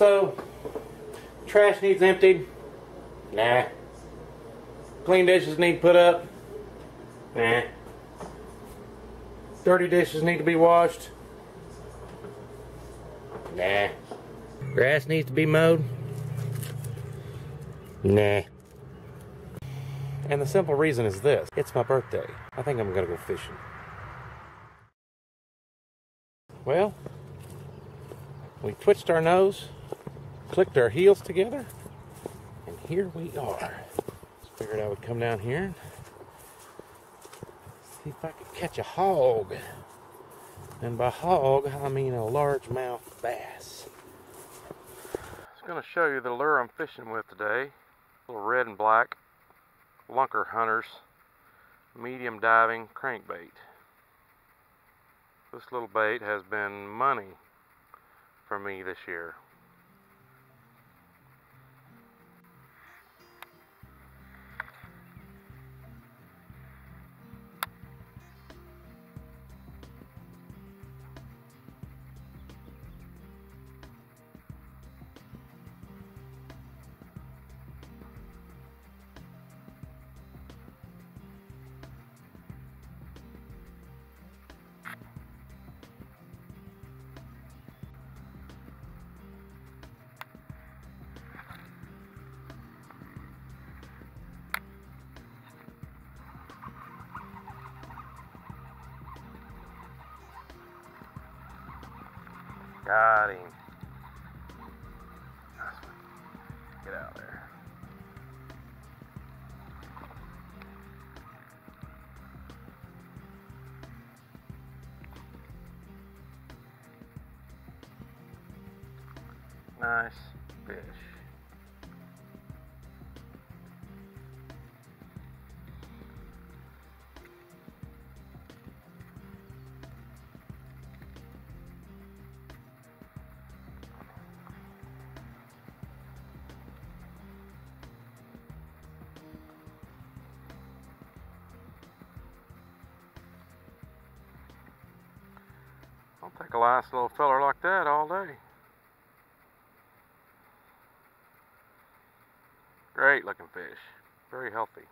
So, trash needs emptied? Nah. Clean dishes need put up? Nah. Dirty dishes need to be washed? Nah. Grass needs to be mowed? Nah. And the simple reason is this it's my birthday. I think I'm gonna go fishing. Well, we twitched our nose, clicked our heels together, and here we are. Figured I would come down here and see if I could catch a hog. And by hog, I mean a largemouth bass. I was going to show you the lure I'm fishing with today. Little red and black Lunker Hunters medium diving crankbait. This little bait has been money for me this year. Got him. Get out there. Nice fish. I'll take a nice little feller like that all day. Great looking fish. Very healthy.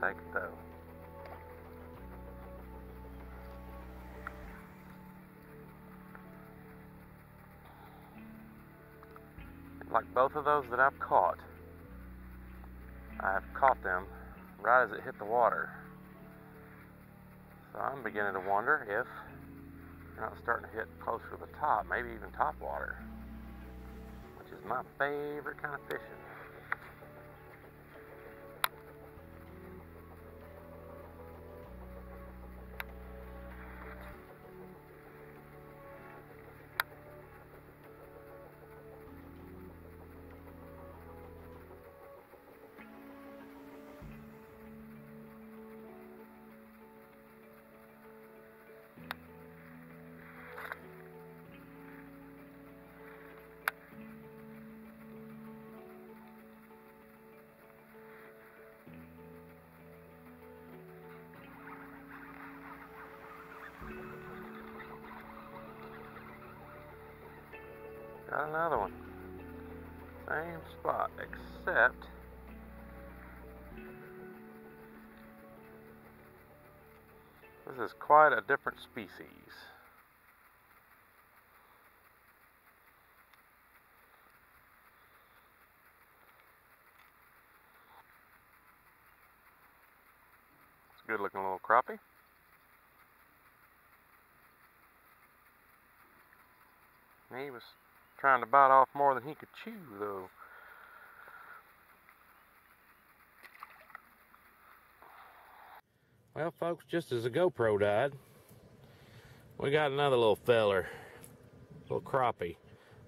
Take it. Like both of those that I've caught, I've caught them right as it hit the water. So I'm beginning to wonder if they're not starting to hit closer to the top, maybe even top water, which is my favorite kind of fishing. Got another one. Same spot, except this is quite a different species. It's a good looking little crappie. He was trying to bite off more than he could chew, though. Well, folks, just as the GoPro died, we got another little feller, little crappie.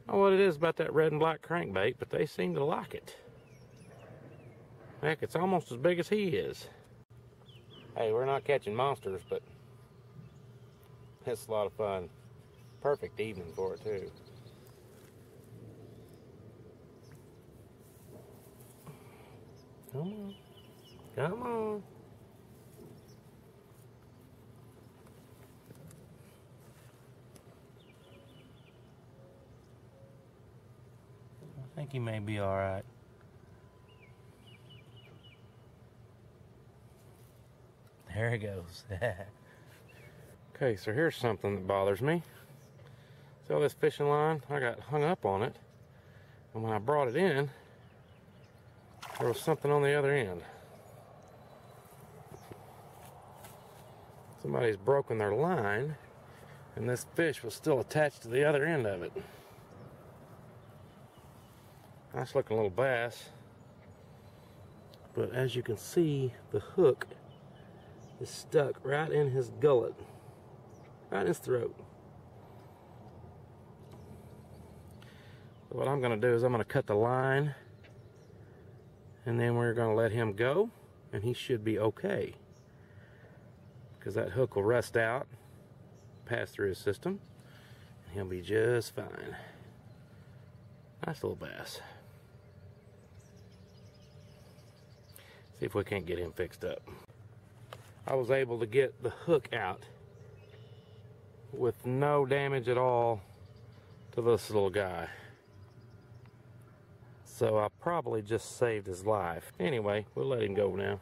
I don't know what it is about that red and black crankbait, but they seem to like it. Heck, it's almost as big as he is. Hey, we're not catching monsters, but it's a lot of fun. Perfect evening for it, too. Come on. Come on. I think he may be alright. There he goes. okay, so here's something that bothers me. See all this fishing line? I got hung up on it. And when I brought it in, there was something on the other end. Somebody's broken their line, and this fish was still attached to the other end of it. Nice looking little bass. But as you can see, the hook is stuck right in his gullet, right in his throat. what I'm going to do is I'm going to cut the line and then we're going to let him go and he should be okay. Because that hook will rust out pass through his system and he'll be just fine. Nice little bass. See if we can't get him fixed up. I was able to get the hook out with no damage at all to this little guy. So probably just saved his life. Anyway, we'll let him go now.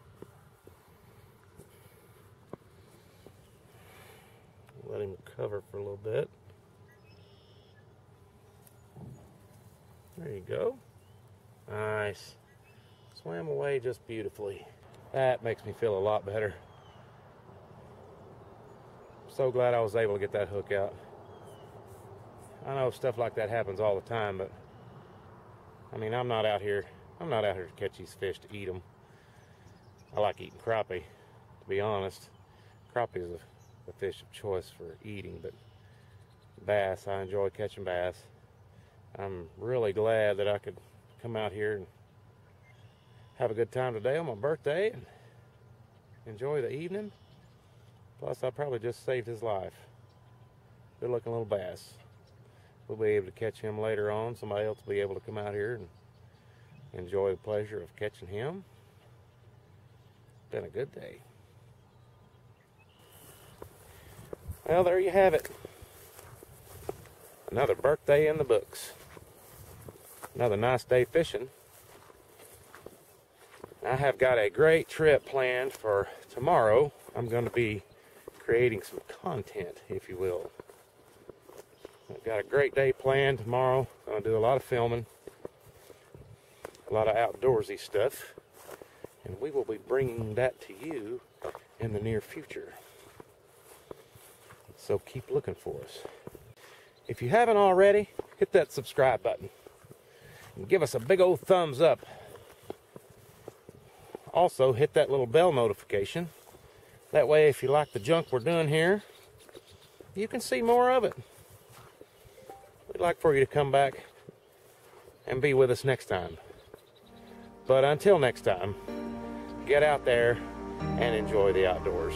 Let him cover for a little bit. There you go. Nice. Swam away just beautifully. That makes me feel a lot better. So glad I was able to get that hook out. I know stuff like that happens all the time, but I mean, I'm not out here. I'm not out here to catch these fish to eat them. I like eating crappie, to be honest. Crappie is a, a fish of choice for eating, but bass, I enjoy catching bass. I'm really glad that I could come out here and have a good time today on my birthday and enjoy the evening. Plus, I probably just saved his life. Good looking little bass we'll be able to catch him later on. Somebody else will be able to come out here and enjoy the pleasure of catching him. Been a good day. Well, there you have it. Another birthday in the books. Another nice day fishing. I have got a great trip planned for tomorrow. I'm going to be creating some content, if you will. I've got a great day planned tomorrow. I'm going to do a lot of filming, a lot of outdoorsy stuff, and we will be bringing that to you in the near future. So keep looking for us. If you haven't already, hit that subscribe button and give us a big old thumbs up. Also, hit that little bell notification. That way, if you like the junk we're doing here, you can see more of it. We'd like for you to come back and be with us next time. But until next time, get out there and enjoy the outdoors.